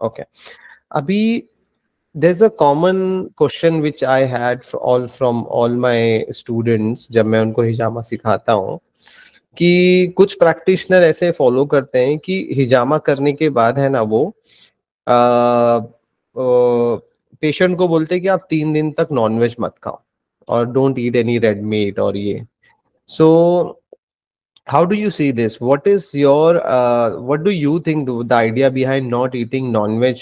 Okay. Abhi, there's a common question which I had for all from all my students जब मैं उनको हिजामा सिखाता हूँ कि कुछ प्रैक्टिशनर ऐसे फॉलो करते हैं कि हिजामा करने के बाद है ना वो पेशेंट को बोलते हैं कि आप तीन दिन तक नॉनवेज मत खाओ और don't eat any red meat और ये सो how do you see this what is your uh, what do you think the, the idea behind not eating non-veg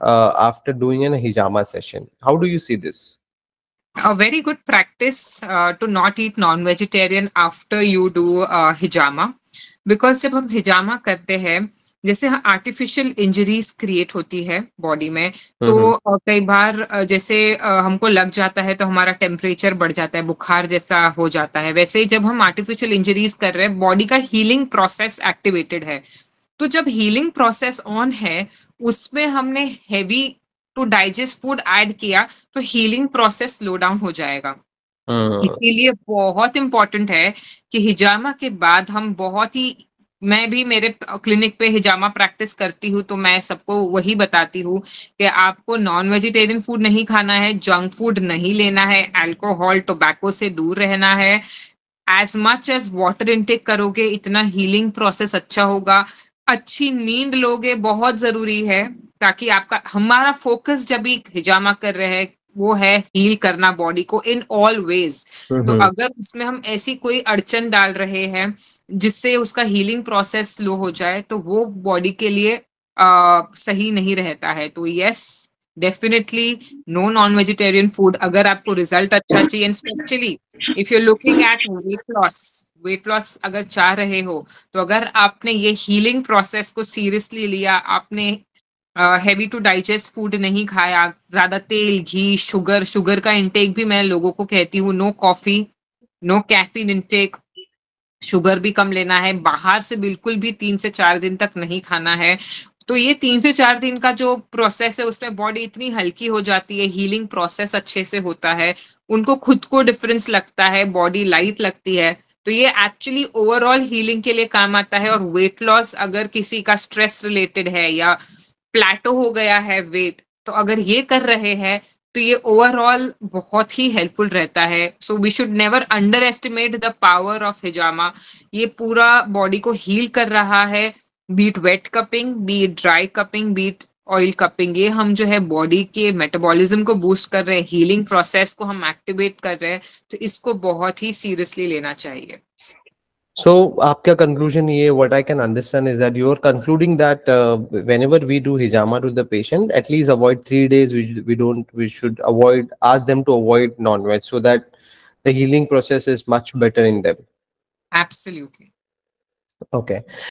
uh, after doing an hijama session how do you see this a very good practice uh, to not eat non-vegetarian after you do uh, hijama because जब हम हिजामा करते हैं जैसे artificial injuries create होती है body में तो कई बार जैसे हमको लग जाता है तो हमारा टेम्परेचर बढ़ जाता है बुखार जैसा हो जाता है। वैसे ही जब हम आर्टिफिशियल इंजरीज कर रहे हैं बॉडी का हीलिंग प्रोसेस एक्टिवेटेड है। तो जब हीलिंग प्रोसेस ऑन है उसमें हमने heavy to digest food add किया तो हीलिंग प्रोसेस स्लो डाउन हो जाएगा। इसीलिए बहुत इंपॉर्टेंट है कि हिजामा के बाद हम बहुत ही मैं भी मेरे क्लिनिक पे हिजामा प्रैक्टिस करती हूँ तो मैं सबको वही बताती हूँ कि आपको नॉन वेजिटेरियन फ़ूड नहीं खाना है जंक फ़ूड नहीं लेना है अल्कोहल टोबैको से दूर रहना है। As much as water intake करोगे, इतना हीलिंग प्रोसेस अच्छा होगा। अच्छी नींद लोगे, बहुत ज़रूरी है, ताकि आपका, हमारा फोकस जब भी हिजामा कर रहे हैं वो है हील करना बॉडी को इन ऑल वेज तो अगर उसमें हम ऐसी कोई अड़चन डाल रहे हैं जिससे उसका हीलिंग प्रोसेस स्लो हो जाए तो वो बॉडी के लिए आ, सही नहीं रहता है। तो yes definitely no non vegetarian food अगर आपको रिज़ल्ट अच्छा चाहिए। And specially if you looking at weight loss weight loss अगर चाह रहे हो तो अगर आपने ये हीलिंग प्रोसेस को सीरियसली लिया आपने हैवी टू डाइजेस्ट फ़ूड नहीं खाया। ज़्यादा तेल, घी शुगर शुगर का इंटेक भी मैं लोगों को कहती हूँ no coffee no caffeine intake sugar भी कम लेना है। बाहर से बिल्कुल भी तीन से चार दिन तक नहीं खाना है। तो ये तीन से चार दिन का जो प्रोसेस है, उसमें बॉडी इतनी हल्की हो जाती है हीलिंग प्रोसेस अच्छे से होता है। उनको खुद को डिफरेंस लगता है बॉडी लाइट लगती है। तो ये एक्चुअली ओवरऑल हीलिंग के लिए काम आता है। और वेट लॉस अगर किसी का स्ट्रेस रिलेटेड है या प्लेटो हो गया है वेट तो अगर ये कर रहे हैं तो ये ओवरऑल बहुत ही हेल्पफुल रहता है। So we should never underestimate the power of हिजामा ये पूरा बॉडी को हील कर रहा है be it wet cupping be it dry cupping be it oil cupping ये हम जो है बॉडी के मेटाबॉलिज्म को बूस्ट कर रहे हैं हीलिंग प्रोसेस को हम एक्टिवेट कर रहे हैं तो इसको बहुत ही सीरियसली लेना चाहिए। So, your conclusion here, what I can understand is that you're concluding that uh, whenever we do hijama to the patient, at least avoid three days. We, we don't, we should avoid, ask them to avoid non-veg so that the healing process is much better in them. Absolutely. Okay.